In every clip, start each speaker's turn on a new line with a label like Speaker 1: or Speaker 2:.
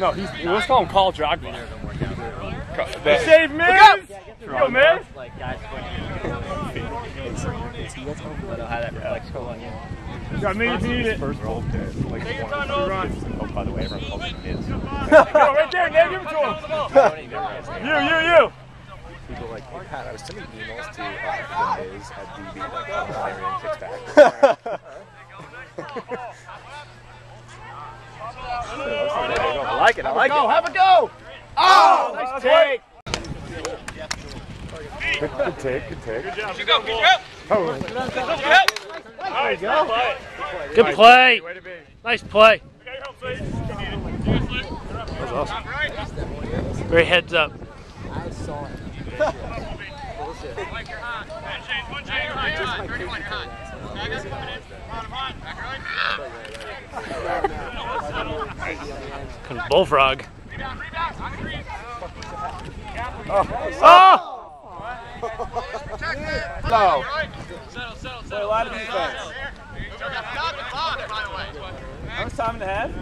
Speaker 1: No, he's. Let's call him Carl Drogba.
Speaker 2: That-
Speaker 1: Save Miz. Yo, Miz.
Speaker 3: Like guys They'll have that reflex go on you.
Speaker 1: Got me if you need it.
Speaker 2: First roll dead. Like one. Oh, by the way, everyone calls him Miz.
Speaker 1: Go right there, Nate. Give it to him. You, you, you.
Speaker 2: People like, hey, Pat, I was sending emails to uh, the Miz at DB like uh, Iron kicks back.
Speaker 3: I like it. I like
Speaker 1: Go,
Speaker 3: it.
Speaker 1: have a go. Oh, oh, nice take.
Speaker 2: Good, take. good take, good take.
Speaker 1: There you go.
Speaker 3: Good play. Nice play.
Speaker 2: That was awesome.
Speaker 3: Great heads up. Can bullfrog. Oh!
Speaker 1: Go. Play a lot of defense. How much time to have?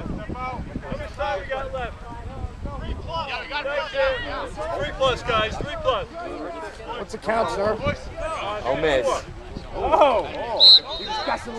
Speaker 4: Three plus, guys. Three plus.
Speaker 2: What's the count, sir? Oh, miss.
Speaker 1: Oh, he was passing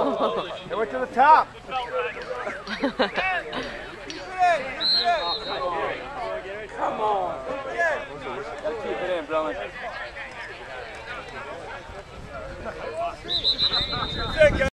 Speaker 1: Oh. They went to the top. Come on. Keep it